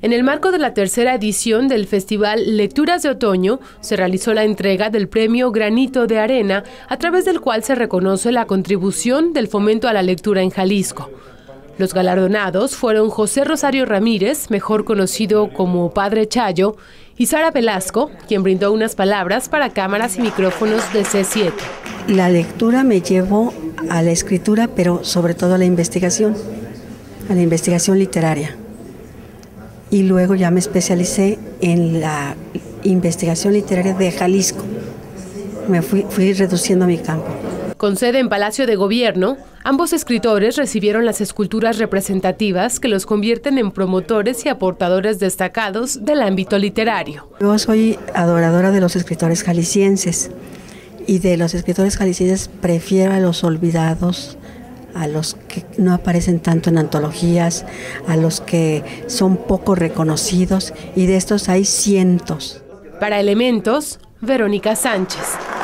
En el marco de la tercera edición del Festival Lecturas de Otoño, se realizó la entrega del premio Granito de Arena, a través del cual se reconoce la contribución del fomento a la lectura en Jalisco. Los galardonados fueron José Rosario Ramírez, mejor conocido como Padre Chayo, y Sara Velasco, quien brindó unas palabras para cámaras y micrófonos de C7. La lectura me llevó a la escritura, pero sobre todo a la investigación, a la investigación literaria y luego ya me especialicé en la investigación literaria de Jalisco. Me fui, fui reduciendo mi campo. Con sede en Palacio de Gobierno, ambos escritores recibieron las esculturas representativas que los convierten en promotores y aportadores destacados del ámbito literario. Yo soy adoradora de los escritores jaliscienses y de los escritores jaliscienses prefiero a los olvidados, a los que no aparecen tanto en antologías, a los que son poco reconocidos y de estos hay cientos. Para Elementos, Verónica Sánchez.